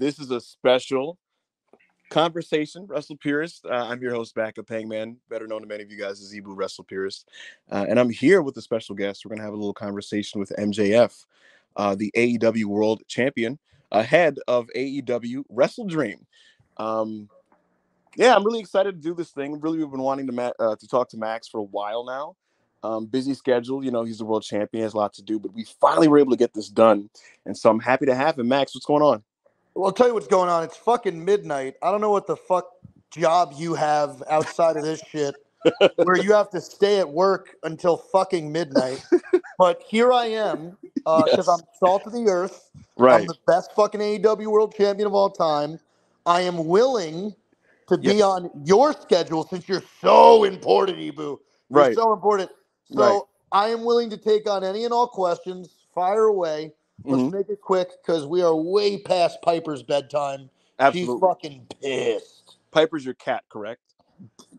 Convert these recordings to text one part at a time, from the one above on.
this is a special conversation. WrestlePurists, Uh, I'm your host, Backup Hangman, better known to many of you guys as Ibou Russell Pierce, Uh, and I'm here with a special guest. We're going to have a little conversation with MJF, uh, the AEW World Champion, ahead of AEW WrestleDream. Um, yeah, I'm really excited to do this thing. Really, we've been wanting to ma- uh, to talk to Max for a while now. Um, busy schedule, you know, he's the world champion, has a lot to do, but we finally were able to get this done. And so I'm happy to have him. Max, what's going on? Well, I'll tell you what's going on. It's fucking midnight. I don't know what the fuck job you have outside of this shit where you have to stay at work until fucking midnight. but here I am because uh, yes. I'm salt of the earth. Right. I'm the best fucking AEW world champion of all time. I am willing to be on your schedule since you're so important, Ibou. You're right. so important. So right. I am willing to take on any and all questions. Fire away. Let's mm-hmm. make it quick because we are way past Piper's bedtime. Absolutely. She's fucking pissed. Piper's your cat, correct?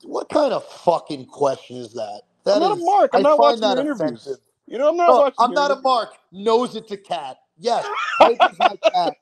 What kind of fucking question is that? That I'm not is, a mark. I'm I not watching that interviews. Offensive. You know, I'm not. No, I'm not a mark. Knows it's a cat. Yes, Piper's my cat.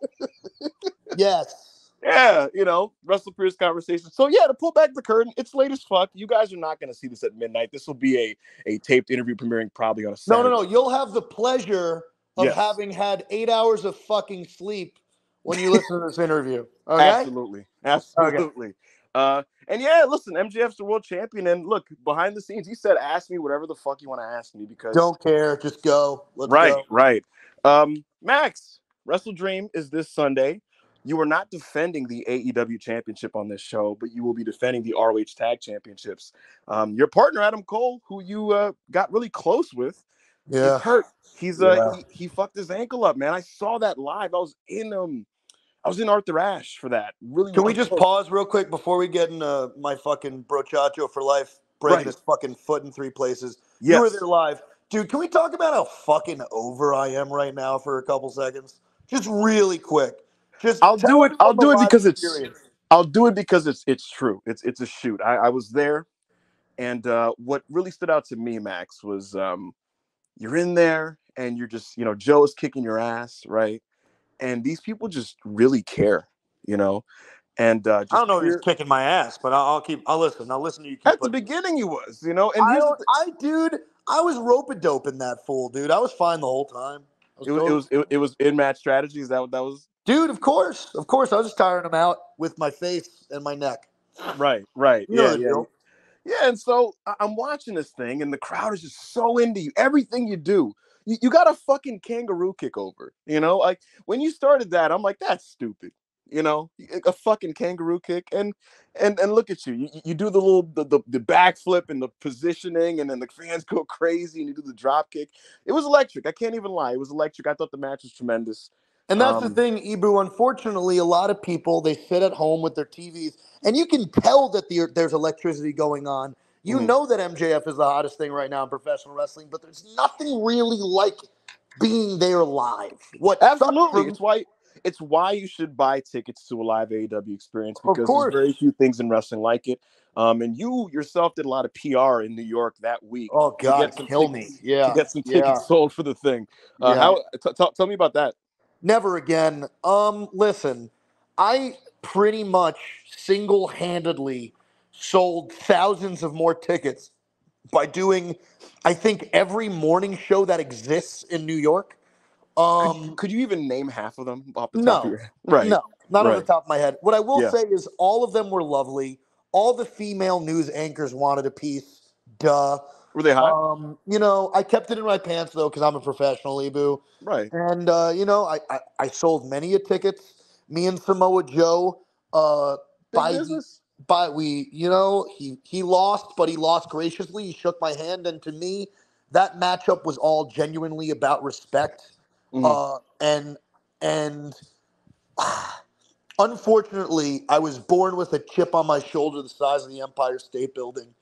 Yes. Yeah, you know, WrestlePurists conversation. So yeah, to pull back the curtain, it's late as fuck. You guys are not going to see this at midnight. This will be a a taped interview premiering probably on a Saturday. No, no, no. You'll have the pleasure of yes. having had eight hours of fucking sleep when you listen to this interview. Okay? Absolutely, absolutely. Okay. Uh, and yeah, listen, MJF's the world champion, and look behind the scenes, he said, "Ask me whatever the fuck you want to ask me," because don't care, just go. Let's right, go. right. Um, Max, WrestleDream is this Sunday. You are not defending the AEW championship on this show, but you will be defending the ROH Tag Championships. Um, your partner Adam Cole, who you uh, got really close with, yeah, hurt. He's uh yeah. he, he, fucked his ankle up, man. I saw that live. I was in um I was in Arthur Ashe for that. Really Can we just pause real quick before we get into my fucking brochacho for life, breaking right. his fucking foot in three places? Yes. You were there live. Dude, can we talk about how fucking over I am right now for a couple seconds? Just really quick. Just I'll do it. I'll do it because it's I'll do it because it's it's true. It's it's a shoot. I, I was there, and uh, what really stood out to me, Max, was um, you're in there and you're just, you know, Joe is kicking your ass, right? And these people just really care, you know. And uh, I don't know if he's kicking my ass, but I'll, I'll keep. I'll listen. I'll listen to you. At the beginning, he was, you know. And I, I, dude, I was rope a dope in that fool, dude. I was fine the whole time. Was it, was, it was it, it was in match strategies. That that was? Dude, of course, of course. I was just tiring him out with my face and my neck. Right, right. You yeah, yeah. Yeah, and so I'm watching this thing, and the crowd is just so into you. Everything you do, you, you got a fucking kangaroo kick over. You know, like when you started that, I'm like, that's stupid. You know, a fucking kangaroo kick, and and and look at you. You, you do the little the, the, the backflip and the positioning, and then the fans go crazy, and you do the drop kick. It was electric. I can't even lie. It was electric. I thought the match was tremendous. And that's um, the thing, Ibou. Unfortunately, a lot of people they sit at home with their TVs, and you can tell that the, there's electricity going on. You mm-hmm. know that MJF is the hottest thing right now in professional wrestling, but there's nothing really like being there live. What absolutely? From, it's why it's why you should buy tickets to a live AEW experience because there's very few things in wrestling like it. Um, and you yourself did a lot of PR in New York that week. Oh God, kill tickets, me! Yeah, to get some tickets yeah. sold for the thing. Uh, yeah. How? T- t- tell me about that. Never again. Um, listen, I pretty much single-handedly sold thousands of more tickets by doing, I think, every morning show that exists in New York. Um, could, you, could you even name half of them? Off the no, top of your right? No, not right. on the top of my head. What I will yeah. say is, all of them were lovely. All the female news anchors wanted a piece. Duh. Were they hot? Um, you know, I kept it in my pants though because I'm a professional, Ibou. Right. And uh, you know, I, I, I sold many a tickets. Me and Samoa Joe. Uh, by business. by we, you know, he he lost, but he lost graciously. He shook my hand, and to me, that matchup was all genuinely about respect. Mm-hmm. Uh, and and. Unfortunately, I was born with a chip on my shoulder the size of the Empire State Building.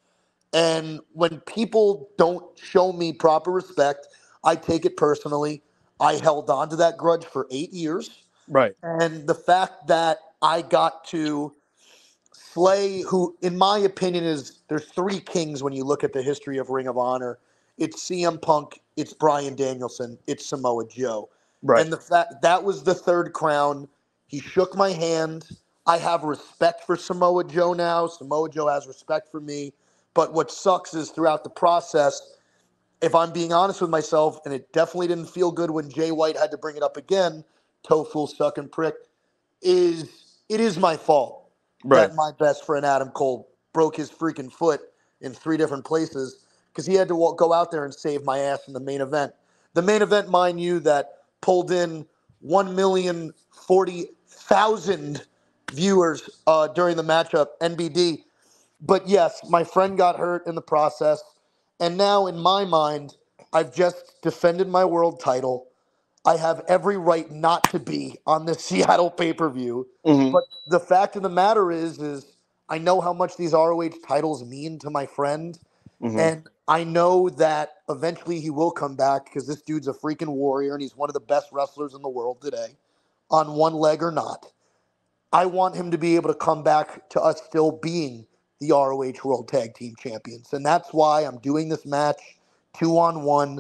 And when people don't show me proper respect, I take it personally. I held on to that grudge for eight years. Right. And the fact that I got to slay, who, in my opinion, is there's three kings when you look at the history of Ring of Honor it's CM Punk, it's Bryan Danielson, it's Samoa Joe. Right. And the fact that was the third crown. He shook my hand. I have respect for Samoa Joe now. Samoa Joe has respect for me. But what sucks is throughout the process, if I'm being honest with myself, and it definitely didn't feel good when Jay White had to bring it up again, tofu and prick, is it is my fault Right. that my best friend Adam Cole broke his freaking foot in three different places because he had to walk, go out there and save my ass in the main event. The main event, mind you, that pulled in one million forty thousand viewers uh, during the matchup, NBD. But yes, my friend got hurt in the process, and now in my mind, I've just defended my world title. I have every right not to be on the Seattle pay per view. Mhm. But the fact of the matter is, is I know how much these ROH titles mean to my friend, Mhm. and I know that eventually he will come back because this dude's a freaking warrior and he's one of the best wrestlers in the world today, on one leg or not. I want him to be able to come back to us still being the ROH World Tag Team Champions, and that's why I'm doing this match two on one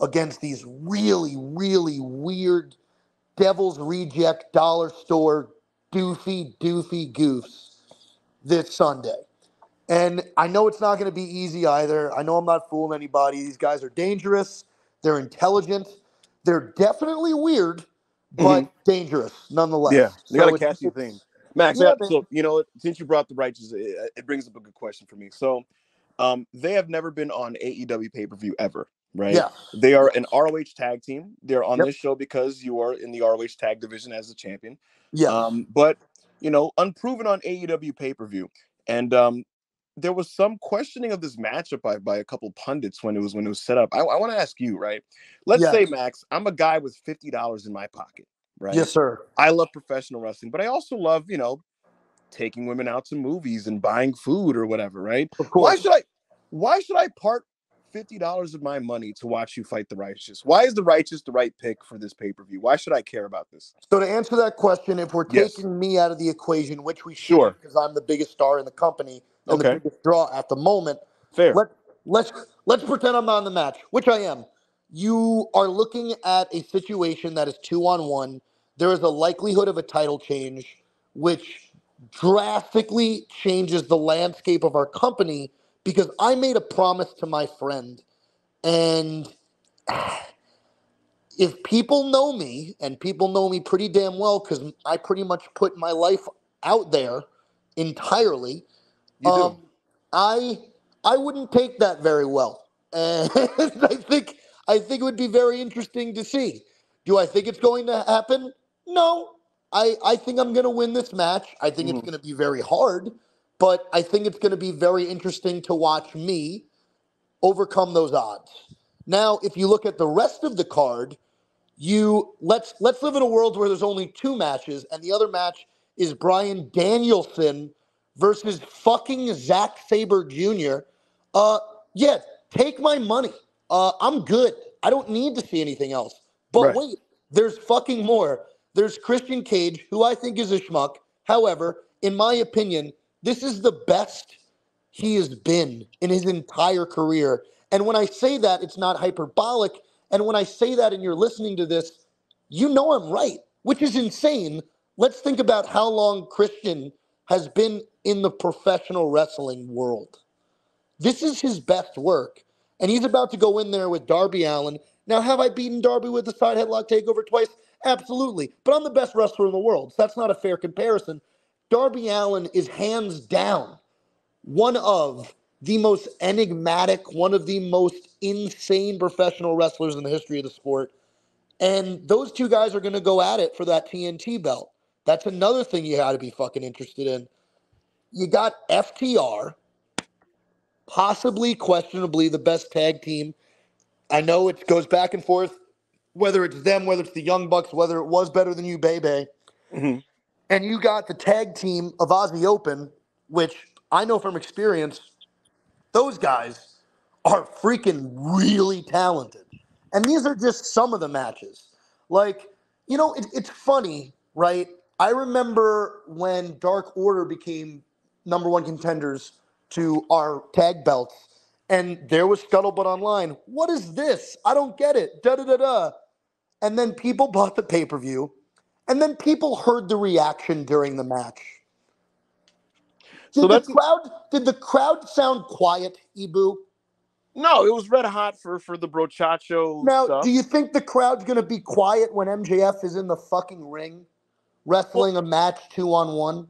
against these really, really weird Devil's Reject Dollar Store doofy, doofy goofs this Sunday. And I know it's not going to be easy either. I know I'm not fooling anybody. These guys are dangerous. They're intelligent. They're definitely weird, but dangerous nonetheless. Mm-hmm. Yeah, they got a catchy thing. Max, Yeah, so you know, since you brought the righteous, it, it brings up a good question for me. So, um, they have never been on AEW pay per view ever, right? Yeah. They are an ROH tag team. They're on Yep. this show because you are in the ROH tag division as a champion. Yeah. Um, but you know, unproven on AEW pay per view, and um, there was some questioning of this matchup by, by a couple pundits when it was when it was set up. I, I want to ask you, right? Let's Yes. say, Max, I'm a guy with fifty dollars in my pocket, right? Yes, sir. I love professional wrestling, but I also love, you know, taking women out to movies and buying food or whatever, right? Of course. Why should I why should I part fifty dollars of my money to watch you fight the righteous? Why is the righteous the right pick for this pay-per-view? Why should I care about this? So to answer that question, if we're Yes. taking me out of the equation, which we should, Sure. because I'm the biggest star in the company and Okay. the biggest draw at the moment, Fair. let let's let's pretend I'm not in the match, which I am. You are looking at a situation that is two on one. There is a likelihood of a title change, which drastically changes the landscape of our company because I made a promise to my friend, and if people know me, and people know me pretty damn well because I pretty much put my life out there entirely, um, I I wouldn't take that very well, and I think I think it would be very interesting to see. Do I think it's going to happen? No. I I think I'm going to win this match. I think it's Mhm. going to be very hard, but I think it's going to be very interesting to watch me overcome those odds. Now, if you look at the rest of the card, you let's let's live in a world where there's only two matches, and the other match is Bryan Danielson versus fucking Zack Sabre Jr. Uh, yeah, take my money. Uh, I'm good. I don't need to see anything else. But Right. wait, there's fucking more. There's Christian Cage, who I think is a schmuck. However, in my opinion, this is the best he has been in his entire career. And when I say that, it's not hyperbolic. And when I say that and you're listening to this, you know I'm right, which is insane. Let's think about how long Christian has been in the professional wrestling world. This is his best work. And he's about to go in there with Darby Allin. Now, have I beaten Darby with the side headlock takeover twice? Absolutely. But I'm the best wrestler in the world. So that's not a fair comparison. Darby Allin is hands down one of the most enigmatic, one of the most insane professional wrestlers in the history of the sport. And those two guys are going to go at it for that TNT belt. That's another thing you got to be fucking interested in. You got FTR, possibly, questionably, the best tag team. I know it goes back and forth, whether it's them, whether it's the Young Bucks, whether it was better than you, Bay Bay. Mhm. And you got the tag team of Aussie Open, which I know from experience, those guys are freaking really talented. And these are just some of the matches. Like, you know, it, it's funny, right? I remember when Dark Order became number one contenders to our tag belts, and there was Scuttlebutt online. What is this? I don't get it. Da da da da. And then people bought the pay per view, and then people heard the reaction during the match. Did So the that's crowd did the crowd sound quiet, Ibou? no, it was red hot for for the brochacho Now, stuff. do you think the crowd's gonna be quiet when MJF is in the fucking ring wrestling a match two on one?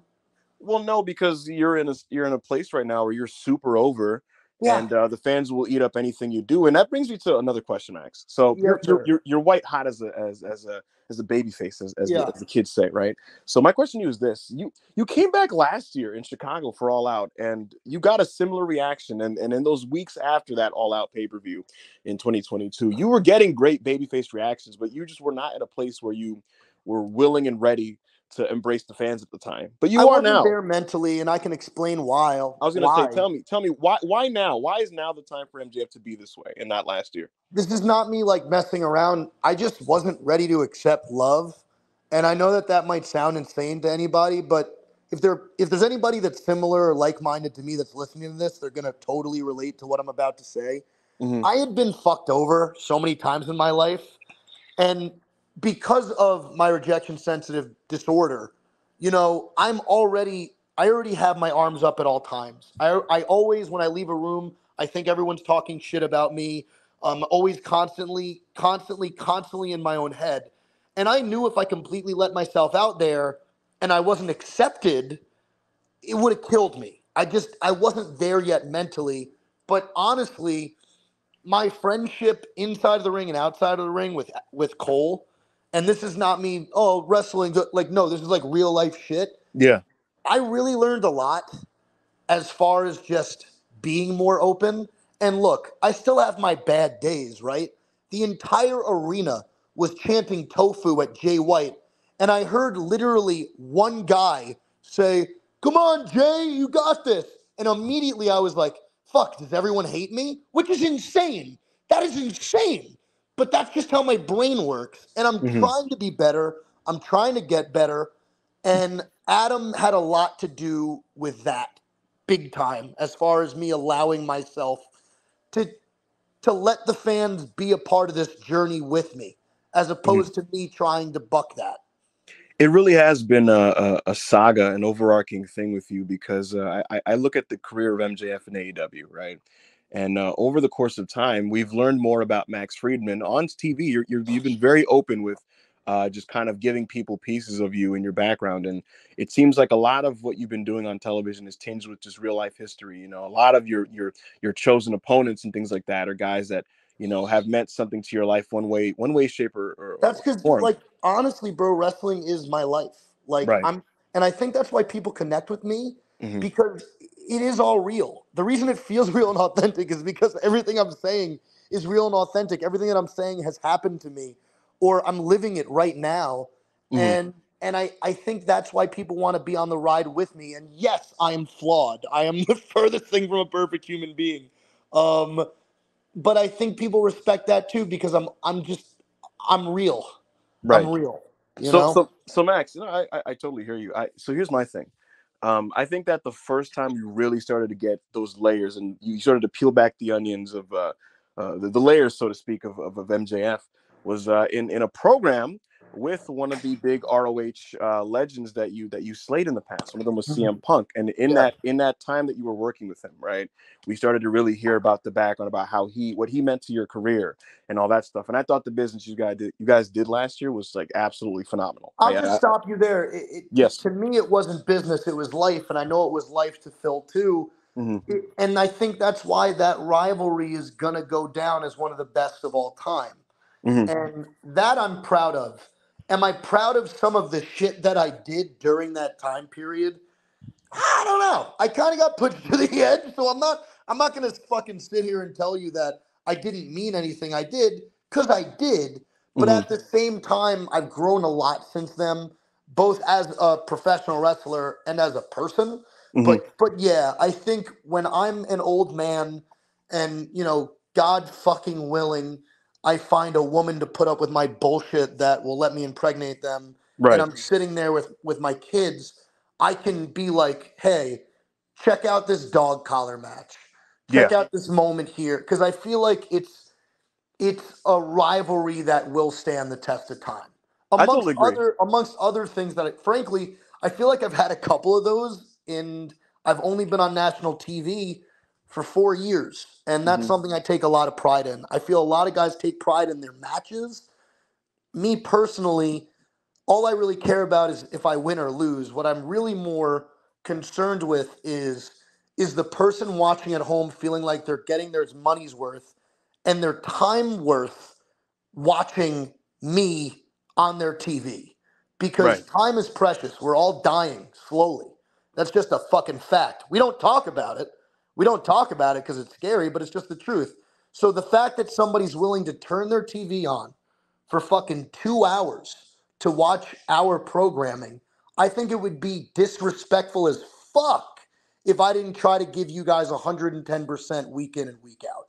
Well, no, because you're in a you're in a place right now where you're super over, Yeah. and uh, the fans will eat up anything you do. And that brings me to another question, Max. So Yes, you're, sir. you're you're you're white hot as a as as a as a baby face, as as, Yeah. the, as the kids say, right? So my question to you is this: you you came back last year in Chicago for All Out, and you got a similar reaction. And and in those weeks after that All Out pay per view in 2022, you were getting great babyface reactions, but you just were not at a place where you were willing and ready to embrace the fans at the time. But you I are now. there mentally, and I can explain why. I was gonna why. say, tell me, tell me why why now? Why is now the time for MJF to be this way and not last year? this is not me like messing around. I just wasn't ready to accept love, and I know that that might sound insane to anybody, but if there if there's anybody that's similar or like-minded to me that's listening to this, they're gonna totally relate to what I'm about to say. Mhm. I had been fucked over so many times in my life, and because of my rejection sensitive disorder, you know, I'm already I already have my arms up at all times. I I always when I leave a room, I think everyone's talking shit about me. I'm always constantly, constantly, constantly in my own head. And I knew if I completely let myself out there and I wasn't accepted, it would have killed me. I just I wasn't there yet mentally. But honestly, my friendship inside of the ring and outside of the ring with with Cole, and this is not me, oh, wrestling like no, this is like real life shit. Yeah. I really learned a lot as far as just being more open. And look, I still have my bad days, right? The entire arena was chanting tofu at Jay White. And I heard literally one guy say, Come on, Jay, you got this. And immediately I was like, Fuck, does everyone hate me? Which is insane. That is insane. But that's just how my brain works. And I'm Mhm. trying to be better. I'm trying to get better. And Adam had a lot to do with that, big time, as far as me allowing myself to to let the fans be a part of this journey with me, as opposed to me trying to buck that. It really has been a, a, a saga, an overarching thing with you because uh, I, I look at the career of MJF and AEW, right? And uh, over the course of time, we've learned more about Max Friedman on TV. You're, you're, you've been very open with uh, just kind of giving people pieces of you and your background. And it seems like a lot of what you've been doing on television is tinged with just real life history. You know, a lot of your your your chosen opponents and things like that are guys that you know have meant something to your life one way, one way, shape, or, or That's because, like, honestly, bro, wrestling is my life. Like, Right. I'm, and I think that's why people connect with me Mhm. because it is all real. The reason it feels real and authentic is because everything I'm saying is real and authentic. Everything that I'm saying has happened to me, or I'm living it right now. Mhm. And and I, I think that's why people want to be on the ride with me. And yes, I am flawed. I am the furthest thing from a perfect human being. Um, but I think people respect that too because I'm I'm just I'm real. right. I'm real. You so, know? so, so Max, you know, I, I, I totally hear you. I, so here's my thing. Um, I think that the first time you really started to get those layers and you started to peel back the onions of uh, uh, the, the layers, so to speak, of, of, of MJF was uh, in in a program with one of the big ROH uh, legends that you that you slayed in the past. One of them was CM Punk, and in Yeah. that in that time that you were working with him, right, we started to really hear about the background about how he what he meant to your career and all that stuff. And I thought the business you guys did you guys did last year was like absolutely phenomenal. I'll I- just I- stop you there. It, it, Yes. To me, it wasn't business; it was life, and I know it was life to Phil too. Mhm. It- and I think that's why that rivalry is gonna go down as one of the best of all time. Mhm. And that I'm proud of. Am I proud of some of the shit that I did during that time period? I don't know. I kind of got pushed to the edge, so I'm not. I'm not gonna fucking sit here and tell you that I didn't mean anything I did, because I did. But Mhm. at the same time, I've grown a lot since then, both as a professional wrestler and as a person. Mhm. But but yeah, I think when I'm an old man, and you know, God fucking willing, I find a woman to put up with my bullshit that will let me impregnate them, right. and I'm sitting there with with my kids, I can be like, hey, check out this dog collar match. Check out this moment here because I feel like it's it's a rivalry that will stand the test of time. I amongst totally agree. other amongst other things that I, frankly I feel like I've had a couple of those and I've only been on national TV for 4 years and that's Mhm. something I take a lot of pride in. I feel a lot of guys take pride in their matches. Me personally, all I really care about is if I win or lose. What I'm really more concerned with is is the person watching at home feeling like they're getting their money's worth and their time worth watching me on their TV because Right. time is precious. We're all dying slowly. That's just a fucking fact. We don't talk about it. We don't talk about it because it's scary, but it's just the truth. So the fact that somebody's willing to turn their TV on for fucking two hours to watch our programming, I think it would be disrespectful as fuck if I didn't try to give you guys 110% week in and week out.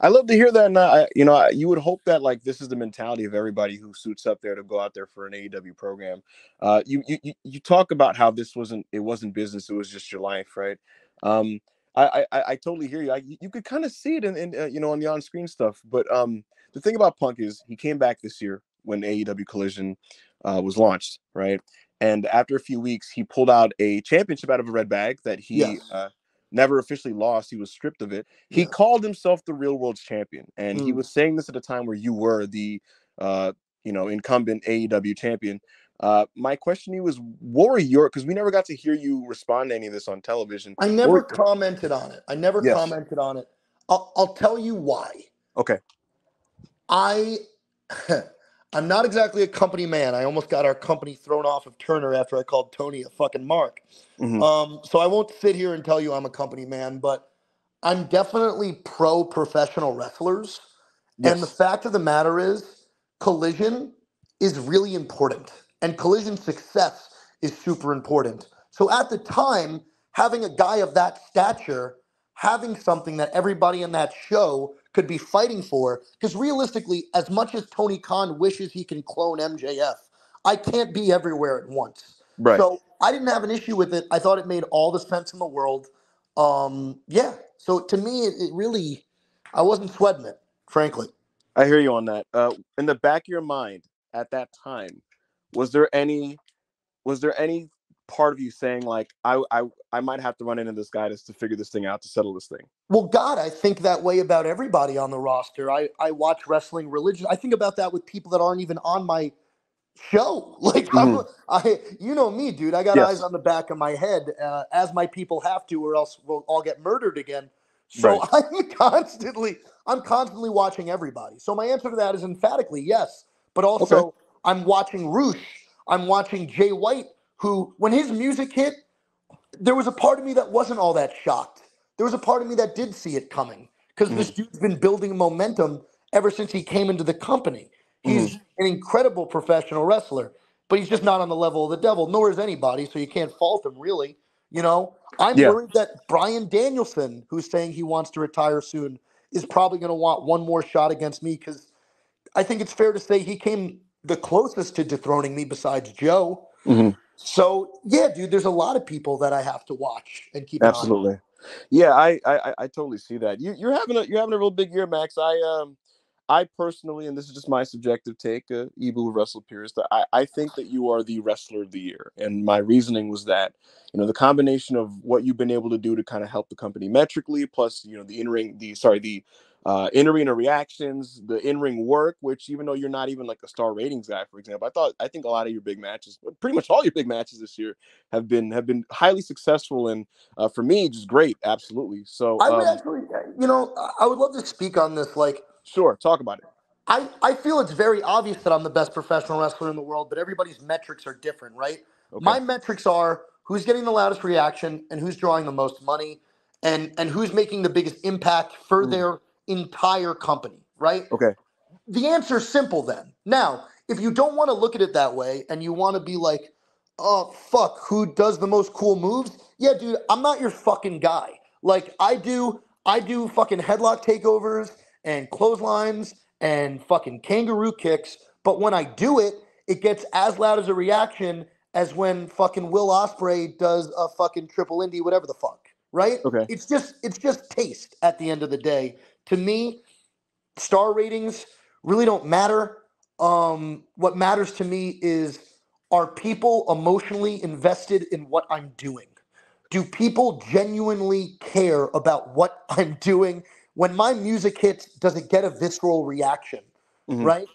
I love to hear that. And you know, you would hope that like this is the mentality of everybody who suits up there to go out there for an AEW program. Uh, you, you- you talk about how this wasn't, it wasn't business. It was just your life, right? Um, I, I, I totally hear you. I, you could kind of see it in, in uh, you know, on the on-screen stuff. But um, the thing about Punk is he came back this year when AEW Collision uh, was launched, right? And after a few weeks, he pulled out a championship out of a red bag that he uh, never officially lost. He was stripped of it. He Yeah. called himself the real world's champion, and he Mm. was saying this at a time where you were the, uh, you know, incumbent AEW champion. Uh, my question to you is, what were your? Because we never got to hear you respond to any of this on television. I never Or- commented on it. I never Yes. commented on it. I'll, I'll tell you why. Okay. I I'm not exactly a company man. I almost got our company thrown off of Turner after I called Tony a fucking mark. Mhm. Um, so I won't sit here and tell you I'm a company man, but I'm definitely pro professional wrestlers. And the fact of the matter is, collision is really important, and collision success is super important. So at the time, having a guy of that stature, having something that everybody in that show could be fighting for, because realistically, as much as Tony Khan wishes he can clone MJF, I can't be everywhere at once. Right. So I didn't have an issue with it. I thought it made all the sense in the world. Um, yeah. So to me, it, it really, I wasn't sweating it, frankly. I hear you on that. Uh, in the back of your mind at that time, was there any, was there any part of you saying like, I, I, I might have to run into this guy just to figure this thing out to settle this thing? Well, God, I think that way about everybody on the roster. I, I watch wrestling religion. I think about that with people that aren't even on my show. Like, I'm, I, you know me, dude. I got Yes. eyes on the back of my head, uh, as my people have to, or else we'll all get murdered again. So Right. I'm constantly, I'm constantly watching everybody. So my answer to that is emphatically yes. But also, I'm watching Roosh. I'm watching Jay White, who, when his music hit, there was a part of me that wasn't all that shocked. There was a part of me that did see it coming because this mm. dude's been building momentum ever since he came into the company. He's mm-hmm. an incredible professional wrestler, but he's just not on the level of the devil, nor is anybody, so you can't fault him really. You know, I'm Yeah. worried that Bryan Danielson, who's saying he wants to retire soon, is probably going to want one more shot against me because I think it's fair to say he came the closest to dethroning me besides Joe. Mhm. So yeah, dude, there's a lot of people that I have to watch and keep. Absolutely. Yeah, I, I I- I totally see that. You you're having a you're having a real big year, Max. I um I personally, and this is just my subjective take, uh, Ibou Wrestle Pierce, that I, I think that you are the wrestler of the year. And my reasoning was that, you know, the combination of what you've been able to do to kind of help the company metrically, plus, you know, the in-ring, the sorry, the uh, in-arena reactions, the in-ring work, which even though you're not even like a star ratings guy, for example, I thought I think a lot of your big matches, pretty much all your big matches this year have been have been highly successful and uh, for me just great, absolutely. So I would um, actually, you know, I- I would love to speak on this. Like, sure, talk about it. I, I feel it's very obvious that I'm the best professional wrestler in the world, but everybody's metrics are different, right? Okay. My metrics are who's getting the loudest reaction and who's drawing the most money and and who's making the biggest impact for Mm. their entire company, right? okay. the answer's simple then. Now, if you don't want to look at it that way and you want to be like, oh, fuck, who does the most cool moves? Yeah, dude, I'm not your fucking guy. Like, I do, I do fucking headlock takeovers and clotheslines and fucking kangaroo kicks. But when I do it, it gets as loud as a reaction as when fucking Will Ospreay does a fucking triple Indy, whatever the fuck, right? Okay. It's just, it's just taste at the end of the day. To me, star ratings really don't matter. um, what matters to me is are people emotionally invested in what I'm doing? Do people genuinely care about what I'm doing? When my music hits, does it get a visceral reaction? Mhm. Right?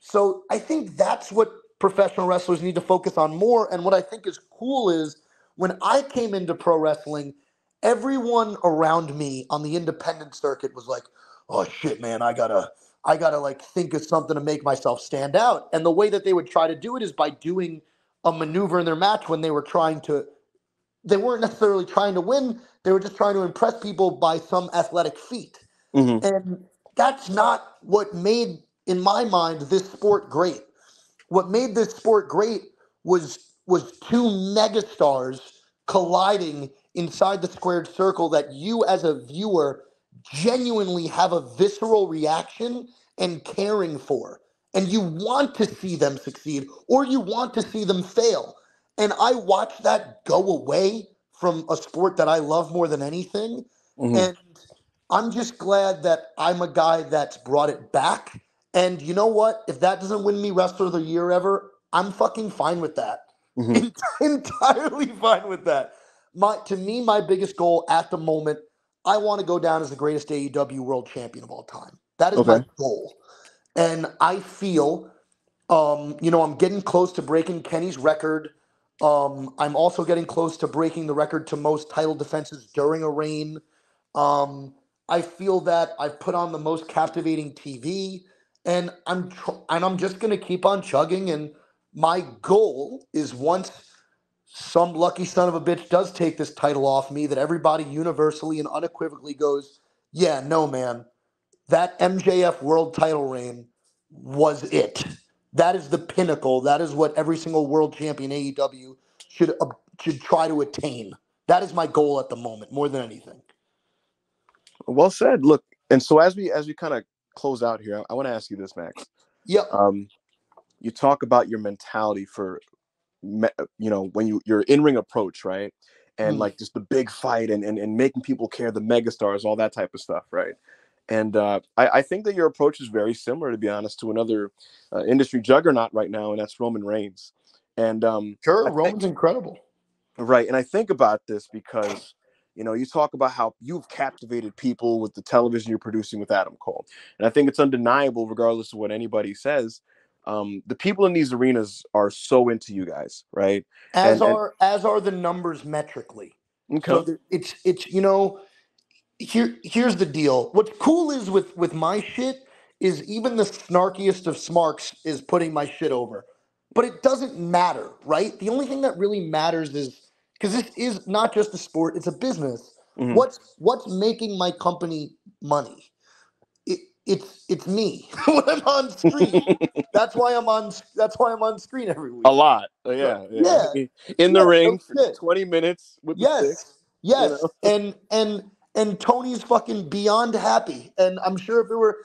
So I think that's what professional wrestlers need to focus on more. And what I think is cool is when I came into pro wrestling, everyone around me on the independent circuit was like, oh shit, man, I gotta I gotta like think of something to make myself stand out. And the way that they would try to do it is by doing a maneuver in their match when they were trying to they weren't necessarily trying to win, they were just trying to impress people by some athletic feat. Mhm. And that's not what made, in my mind, this sport great. What made this sport great was was two megastars colliding inside the squared circle that you as a viewer genuinely have a visceral reaction and caring for. And you want to see them succeed or you want to see them fail. And I watched that go away from a sport that I love more than anything. Mhm. And I'm just glad that I'm a guy that's brought it back. And you know what? If that doesn't win me Wrestler of the Year ever, I'm fucking fine with that. Mhm. Entirely fine with that. My to me, my biggest goal at the moment, I want to go down as the greatest AEW world champion of all time. That is my goal. And I feel um, you know, I'm getting close to breaking Kenny's record. Um, I'm also getting close to breaking the record to most title defenses during a reign. Um, I feel that I've put on the most captivating TV, and I'm tr- and I'm just gonna keep on chugging. And my goal is once some lucky son of a bitch does take this title off me, that everybody universally and unequivocally goes, "Yeah, no, man, that MJF world title reign was it. That is the pinnacle. That is what every single world champion AEW should uh, should try to attain. That is my goal at the moment, more than anything. Well said. Look, and so as we as we kind of close out here, I, I want to ask you this, Max. Yep. Um, you talk about your mentality for, you know, when you your in ring approach, right? And Mm. like just the big fight and, and and making people care, the megastars, all that type of stuff, right? And uh, I, I think that your approach is very similar, to be honest, to another uh, industry juggernaut right now, and that's Roman Reigns. And um, Sure, I think- Roman's incredible. Right. And I think about this because, you know, you talk about how you've captivated people with the television you're producing with Adam Cole. And I think it's undeniable, regardless of what anybody says. Um, the people in these arenas are so into you guys, right? As And- and- are as are the numbers metrically. Okay. So it's it's you know, here here's the deal. What's cool is with with my shit is even the snarkiest of smarks is putting my shit over. But it doesn't matter, right? The only thing that really matters is because this is not just a sport, it's a business. Mhm. What's what's making my company money? It, it's it's me when I'm on screen. that's why I'm on. That's why I'm on screen every week. A lot. Uh, yeah, yeah. In the Yeah, ring 20 minutes with the stick. Yes, yes, know? and and and Tony's fucking beyond happy, and I'm sure if it were,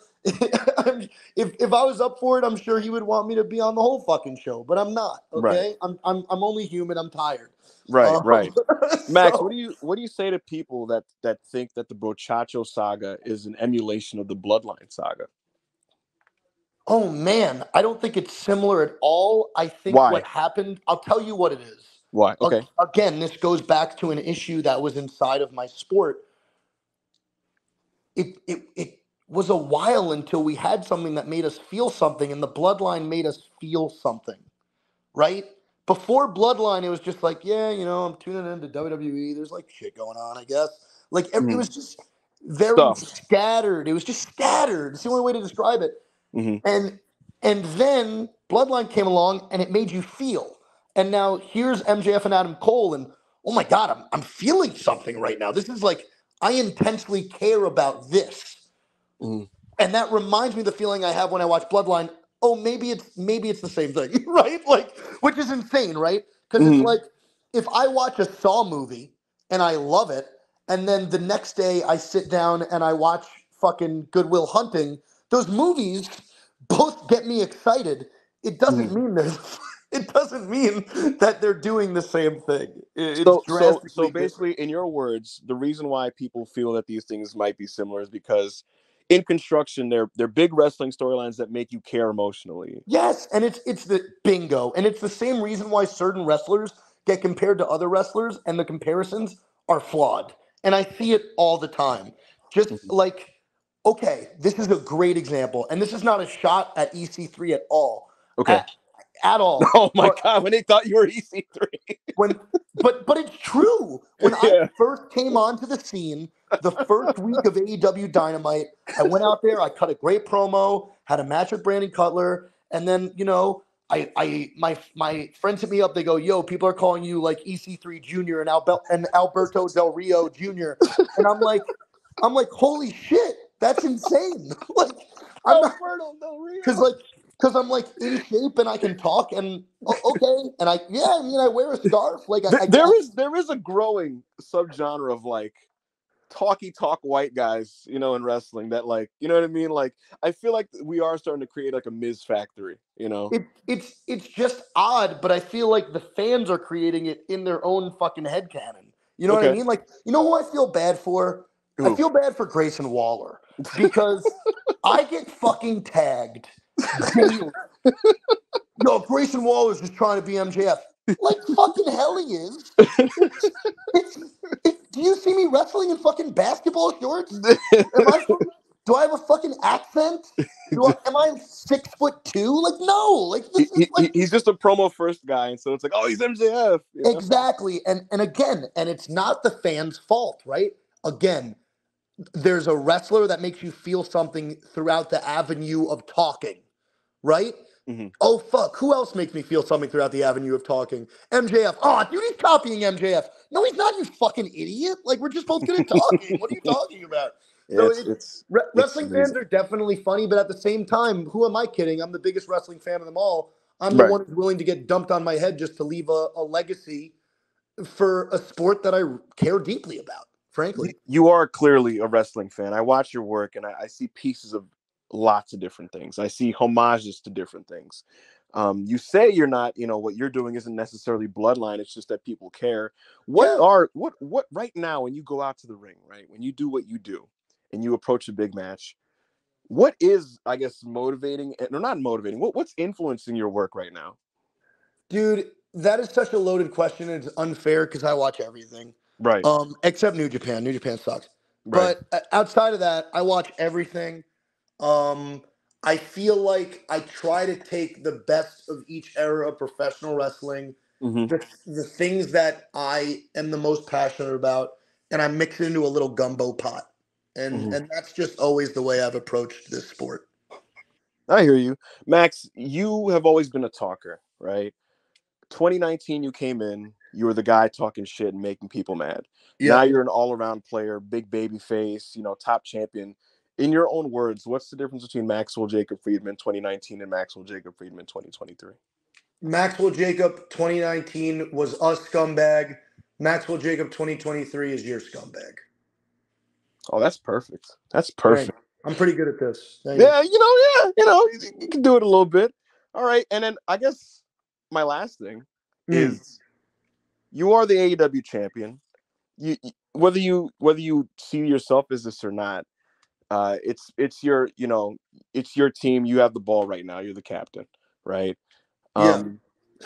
if if I was up for it, I'm sure he would want me to be on the whole fucking show, but I'm not. Right. Okay, I'm I'm I'm only human. I'm tired. Right, Um, right. Max, so- what do you what do you say to people that that think that the Brochacho saga is an emulation of the Bloodline saga? Oh man, I don't think it's similar at all. I think Why? what happened. I'll tell you what it is. Why? Okay. Again, this goes back to an issue that was inside of my sport. It it it was a while until we had something that made us feel something, and the bloodline made us feel something, right? Before bloodline, it was just like, yeah, you know, I'm tuning into WWE. There's like shit going on, I guess. Like ev- it Mhm. was just very Stuff. scattered. It was just scattered. It's the only way to describe it hmm and and then bloodline came along and it made you feel and now here's mjf and adam cole and oh my god i'm, I'm feeling something right now this is like i intensely care about this Mhm. and that reminds me of the feeling i have when i watch bloodline oh maybe it's maybe it's the same thing right like which is insane right because Mhm. it's like if i watch a saw movie and i love it and then the next day i sit down and i watch fucking goodwill hunting those movies both get me excited. It doesn't Mm-hmm. mean there's. It doesn't mean that they're doing the same thing. It's So, so, so different. basically, in your words, the reason why people feel that these things might be similar is because in construction, they're they're big wrestling storylines that make you care emotionally. Yes, and it's it's the bingo, and it's the same reason why certain wrestlers get compared to other wrestlers, and the comparisons are flawed. And I see it all the time. Just Mhm. like, okay, this is a great example, and this is not a shot at EC3 at all, Okay. At- at all. oh my but- god, when they thought you were EC3. when but but it's true. When Yeah. I first came onto the scene, the first week of AEW Dynamite, I went out there, I cut a great promo, had a match with Brandon Cutler, and then you know, I I my my friends hit me up. They go, "Yo, people are calling you like EC3 Junior and Albel and Alberto Del Rio Junior," and I'm like, I'm like, holy shit, that's insane. like, I'm not Alberto Del Rio. because like because I'm like in shape and I can talk and okay and I yeah I mean I wear a scarf like I, Th- I there is there is a growing subgenre of like talky talk white guys, you know, in wrestling that like, you know what I mean? Like I feel like we are starting to create like a Miz factory, you know. it, it's it's just odd but I feel like the fans are creating it in their own fucking headcanon. You know what I mean? Like you know who I feel bad for? I feel bad for Grayson Waller because I get fucking tagged. Yo, Grayson Waller's just trying to be MJF. Like fucking hell he is. It's, it, do you see me wrestling in fucking basketball shorts? Am I do I have a fucking accent? Do I, am I six foot two? Like no, like He, like he's just a promo first guy, and so it's like, oh, he's MJF. you know? exactly. And and again, and it's not the fans' fault, right? Again, there's a wrestler that makes you feel something throughout the avenue of talking, right? Mhm. Oh fuck, who else makes me feel something throughout the avenue of talking? MJF. Oh, dude, he's copying MJF. No, he's not, you fucking idiot. Like we're just both good at talking. what are you talking about? So it's, it- it's Re- It's wrestling fans are definitely funny, but at the same time, who am I kidding? I'm the biggest wrestling fan of them all. I'm the Right. one who's willing to get dumped on my head just to leave a, a legacy for a sport that I care deeply about, frankly. you are clearly a wrestling fan. I watch your work and I, I see pieces of lots of different things. I see homages to different things. Um, you say you're not, you know, what you're doing isn't necessarily bloodline. It's just that people care. What Yeah. are what what right now when you go out to the ring, right? When you do what you do and you approach a big match, what is, I guess, motivating or not motivating? What what's influencing your work right now? Dude, that is such a loaded question. It's unfair because I watch everything, Right. um, except New Japan. New Japan sucks. right. But uh, outside of that, I watch everything. Um, I feel like I try to take the best of each era of professional wrestling, Mhm. the, the things that I am the most passionate about, and I mix it into a little gumbo pot. And Mhm. and that's just always the way I've approached this sport. I hear you. Max, you have always been a talker, right? 2019, you came in, you were the guy talking shit and making people mad. Now you're an all around player, big baby face, you know, top champion. In your own words, what's the difference between Maxwell Jacob Friedman 2019 and Maxwell Jacob Friedman 2023? Maxwell Jacob 2019 was a scumbag. Maxwell Jacob 2023 is your scumbag. Oh, that's perfect. That's perfect. I'm pretty good at this. Thank you. Yeah, you know, yeah, you know, you, you can do it a little bit. All right. And then I guess my last thing Mm. is you are the AEW champion. You you- whether you whether you see yourself as this or not, uh, it's it's your you know it's your team. You have the ball right now. You're the captain, right? Yeah. Um,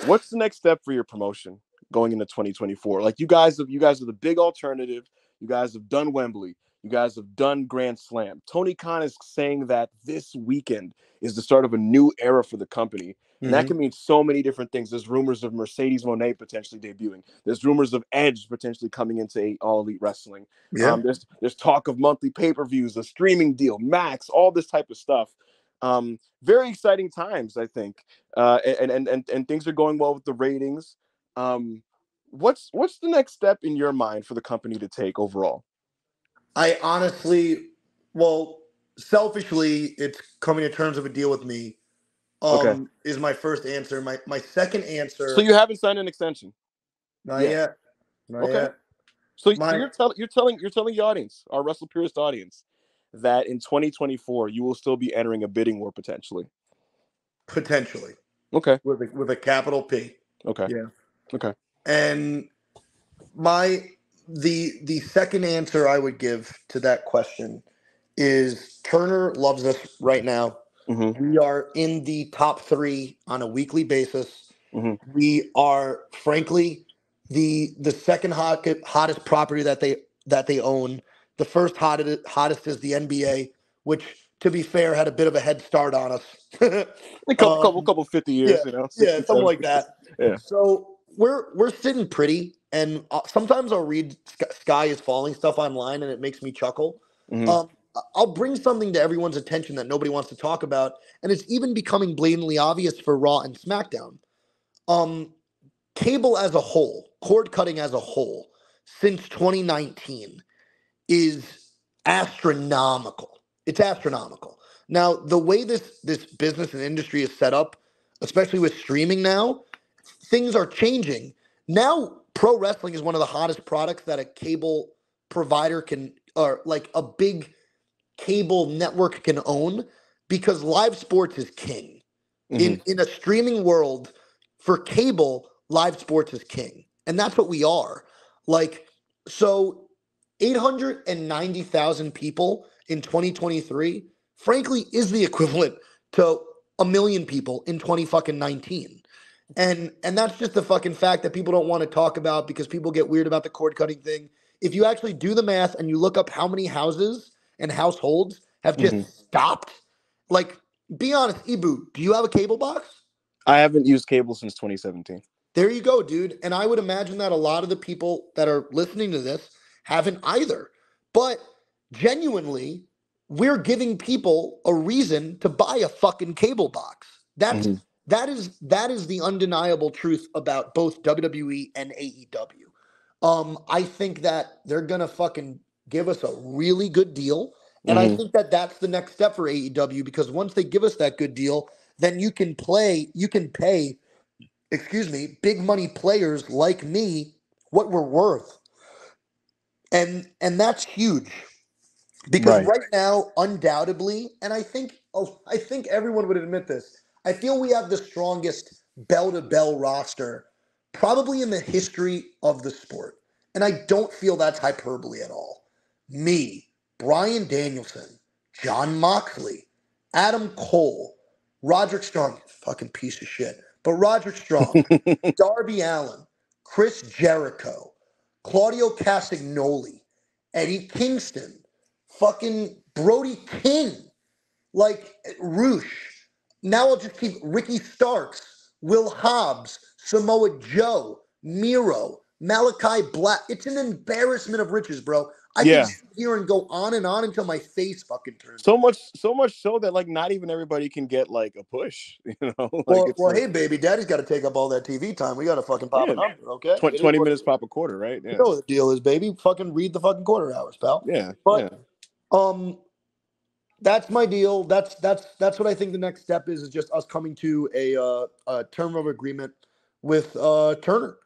what's the next step for your promotion going into 2024? Like you guys have you guys are the big alternative. You guys have done Wembley. You guys have done Grand Slam. Tony Khan is saying that this weekend is the start of a new era for the company. And that Mhm. can mean so many different things. There's rumors of Mercedes Moné potentially debuting. There's rumors of Edge potentially coming into All Elite Wrestling. yeah. Um, there's there's talk of monthly pay-per-views, a streaming deal, Max, all this type of stuff. Um, very exciting times, I think. Uh, and, and and and things are going well with the ratings. Um, what's what's the next step in your mind for the company to take overall? I honestly, well, selfishly, it's coming to terms of a deal with me. Um, Okay. is my first answer. My my second answer. So you haven't signed an extension. not yeah. yet. Not Okay. yet. So My- you're telling you're telling you're telling the audience, our WrestlePurist audience, that in 2024 you will still be entering a bidding war potentially. Potentially Okay. with a, with a capital P. Okay. Yeah. Okay. And my the the second answer I would give to that question is Turner loves us right now. Mhm. We are in the top three on a weekly basis. Mhm. We are, frankly, the the second hot, hottest property that they that they own. The first hottest hottest is the NBA, which, to be fair, had a bit of a head start on us. A couple, couple, Um, couple, fifty years, you know. yeah, 60, something like that. Yeah. So we're we're sitting pretty, and uh, sometimes I'll read Sk- Sky is falling stuff online, and it makes me chuckle. Mhm. Um, I'll bring something to everyone's attention that nobody wants to talk about, and it's even becoming blatantly obvious for Raw and SmackDown. Um, cable as a whole, cord cutting as a whole, since 2019 is astronomical. It's astronomical. Now, the way this this business and industry is set up, especially with streaming now, things are changing. Now, pro wrestling is one of the hottest products that a cable provider can or like a big cable network can own because live sports is king. In mm-hmm. in a streaming world for cable, live sports is king. And that's what we are. Like so 890,000 people in 2023 frankly is the equivalent to a million people in 20 fucking 19. And and that's just the fucking fact that people don't want to talk about because people get weird about the cord cutting thing. If you actually do the math and you look up how many houses and households have just Mhm. stopped, like be honest, Ibou, do you have a cable box? I haven't used cable since 2017. There you go, dude. And I would imagine that a lot of the people that are listening to this haven't either. But genuinely, we're giving people a reason to buy a fucking cable box. That's Mhm. that is that is the undeniable truth about both WWE and AEW. Um, I think that they're gonna fucking give us a really good deal, and I Mhm. think that that's the next step for AEW because once they give us that good deal, then you can play, you can pay excuse me, big money players like me what we're worth. And and that's huge. Because Right. right, now, undoubtedly, and I think oh, I think everyone would admit this, I feel we have the strongest bell to bell roster probably in the history of the sport. And I don't feel that's hyperbole at all. Me, Bryan Danielson, Jon Moxley, Adam Cole, Roderick Strong, fucking piece of shit, but Roderick Strong, Darby Allin, Chris Jericho, Claudio Castagnoli, Eddie Kingston, fucking Brody King, like Rush. Now I'll just keep Ricky Starks, Will Hobbs, Samoa Joe, Miro, Malakai Black. It's an embarrassment of riches, bro. I Yeah. can sit here and go on and on until my face fucking turns. So much, so much so that like not even everybody can get like a push. You know, like well, well like hey, baby, daddy's got to take up all that TV time. We got to fucking pop Yeah. a number, okay? 20, 20 what- minutes pop a quarter, right? Yeah, You know what the deal is, baby. Fucking read the fucking quarter hours, pal. yeah, But- yeah. Um, that's my deal. That's that's that's what I think the next step is. Is just us coming to a uh, a term of agreement with uh, Turner.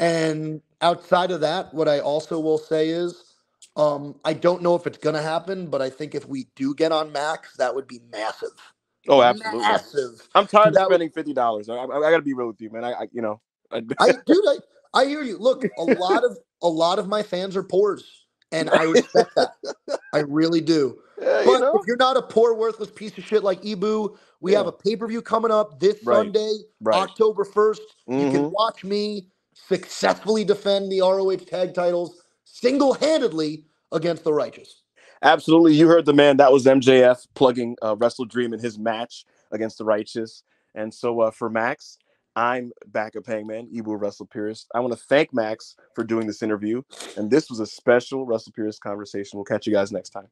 And outside of that, what I also will say is, um, I don't know if it's gonna happen, but I think if we do get on Max, that would be massive. Oh, absolutely. Massive. I'm tired That of would- spending fifty dollars. I, I, I got to be real with you, man. I, I you know, I, I dude, I, I hear you. Look, a lot of a lot of my fans are poors, and I respect that. I really do. yeah, But you know, if you're not a poor, worthless piece of shit like Ibou, we have a pay per view coming up this Right. Sunday, right? October 1st. You Mhm. can watch me successfully defend the ROH tag titles single handedly against the righteous. Absolutely. You heard the man. That was MJF plugging uh, WrestleDream in his match against the Righteous. And so uh, for Max, I'm backup hangman, Ibou Wrestle Pierce. I want to thank Max for doing this interview. And this was a special WrestlePurists conversation. We'll catch you guys next time.